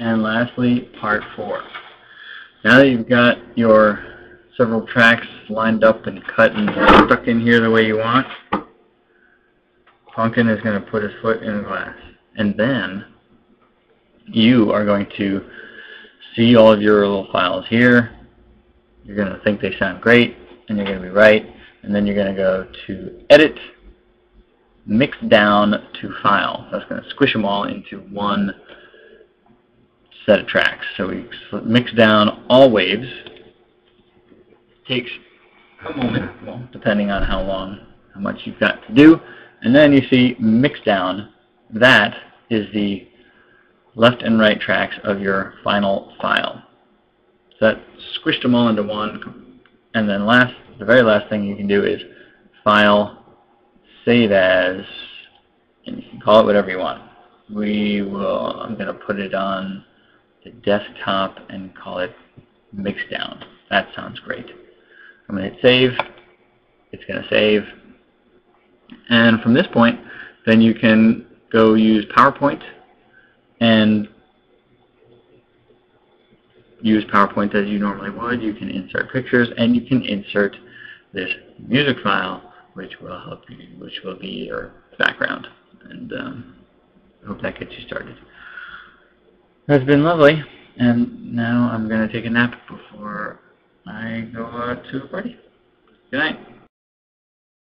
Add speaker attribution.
Speaker 1: And lastly, part four. Now that you've got your several tracks lined up and cut and stuck in here the way you want, Pumpkin is going to put his foot in the glass. And then you are going to see all of your little files here. You're going to think they sound great, and you're going to be right. And then you're going to go to Edit, Mix Down to File. That's going to squish them all into one set of tracks. So we mix down all waves. Takes a moment, well, depending on how long, how much you've got to do. And then you see mix down. That is the left and right tracks of your final file. So that squished them all into one. And then last, the very last thing you can do is File, Save As, and you can call it whatever you want. We will, I'm going to put it on the desktop and call it Mixdown. That sounds great. I'm going to hit Save. It's going to save. And from this point, then you can go use PowerPoint and use PowerPoint as you normally would. You can insert pictures and you can insert this music file which will help you, which will be your background. And um, I hope that gets you started. That's been lovely. And now I'm going to take a nap before I go out to a party. Good night.